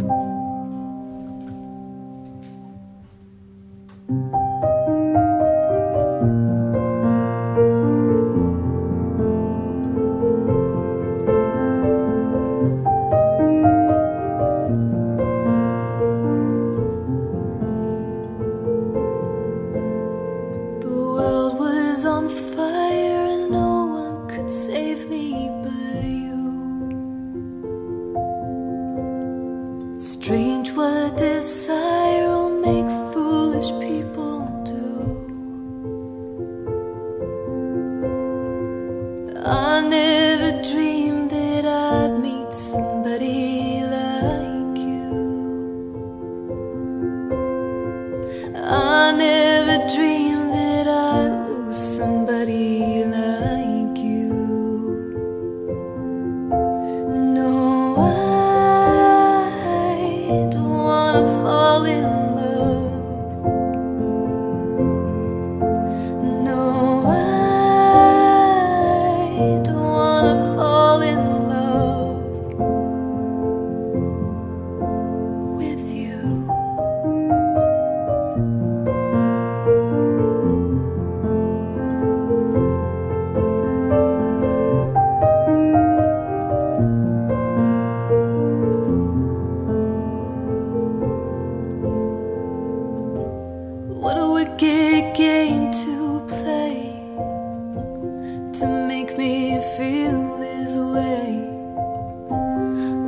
The Strange what desire will make foolish people do. I never dreamed that I'd meet somebody like you. I never dreamed that I'd lose somebody like you. No, I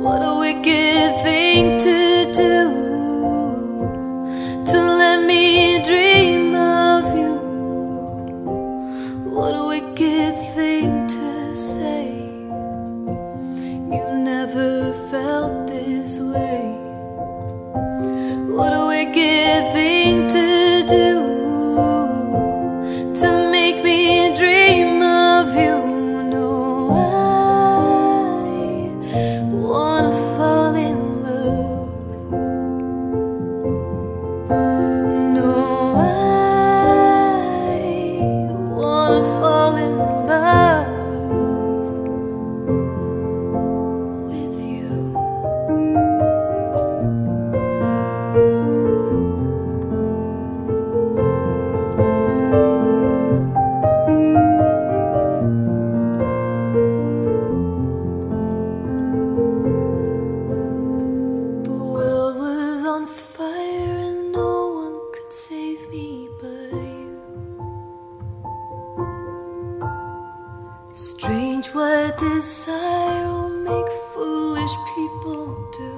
What a wicked thing to do to let me dream of you. What a wicked thing to say. You never felt this way. What a wicked thing to what desire will make foolish people do.